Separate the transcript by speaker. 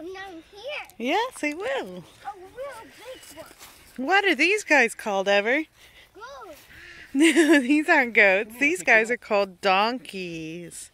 Speaker 1: down here.
Speaker 2: Yes, they will.
Speaker 1: A real big one.
Speaker 2: What are these guys called, Ever?
Speaker 1: Goats.
Speaker 2: No, these aren't goats. These guys are called donkeys.